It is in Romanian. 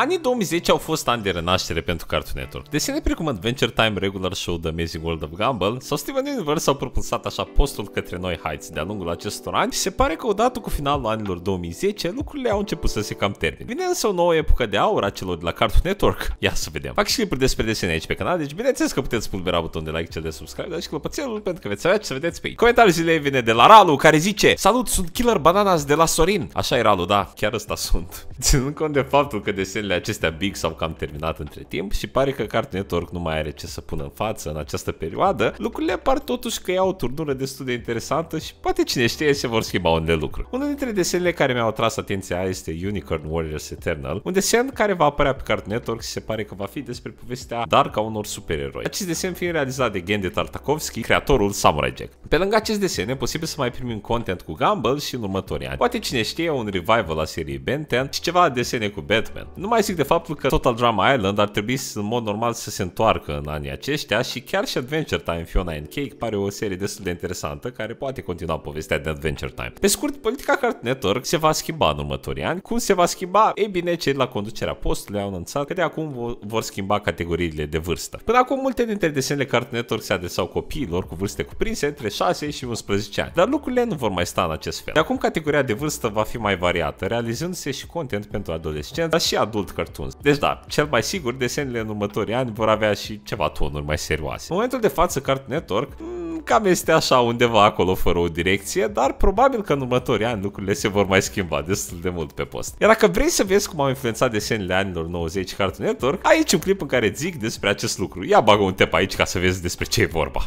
Anii 2010 au fost ani de renaștere pentru Cartoon Network. Desene precum Adventure Time, Regular Show, The Amazing World of Gumball sau Steven Universe au propulsat așa postul către noi heights de-a lungul acestor ani și se pare că odată cu finalul anilor 2010 lucrurile au început să se cam termine. Vine însă o nouă epocă de aur a celor de la Cartoon Network. Ia să vedem. Fac și clipuri despre desene aici pe canal, deci bineînțeles că puteți pulbera butonul de like, cel de subscribe, dar și clopoțelul pentru că veți avea ce să vedeți pe ei. Comentariul zilei vine de la Ralu care zice Salut, sunt Killer Bananas de la Sorin. Așa e Ralu, da, chiar ăsta sunt. Ținând cont de faptul că desenele acestea big s-au cam terminat între timp și pare că Cartoon Network nu mai are ce să pună în față în această perioadă, lucrurile par totuși că iau o turnură destul de interesantă și poate cine știe se vor schimba unde lucru. Unul dintre desenele care mi-au atras atenția este Unicorn Warriors Eternal, un desen care va apărea pe Cartoon Network și se pare că va fi despre povestea dark a unor supereroi. Acest desen fiind realizat de Gendy Tartakovsky, creatorul Samurai Jack. Pe lângă acest desen e posibil să mai primim content cu Gumball și în următorii ani. Poate cine știe un revival a seriei Ben 10 și ceva desene cu Batman. Nu mai zic de faptul că Total Drama Island ar trebui în mod normal să se întoarcă în anii aceștia și chiar și Adventure Time Fiona and Cake pare o serie destul de interesantă care poate continua povestea de Adventure Time. Pe scurt, politica Cartoon Network se va schimba în următorii ani. Cum se va schimba? Ei bine, cei la conducerea postului au anunțat că de acum vor schimba categoriile de vârstă. Până acum, multe dintre desenele Cartoon Network se adresau copiilor cu vârste cuprinse între 6 și 11 ani, dar lucrurile nu vor mai sta în acest fel. De acum, categoria de vârstă va fi mai variată, realizându-se și content pentru adolescenți, dar și adult cartoons. Deci da, cel mai sigur, desenele în următorii ani vor avea și ceva tonuri mai serioase. În momentul de față, Cartoon Network mm, cam este așa undeva acolo fără o direcție, dar probabil că în următorii ani lucrurile se vor mai schimba destul de mult pe post. Iar dacă vrei să vezi cum au influențat desenele anilor 90 Cartoon Network, aici un clip în care zic despre acest lucru. Ia bagă un tep aici ca să vezi despre ce e vorba.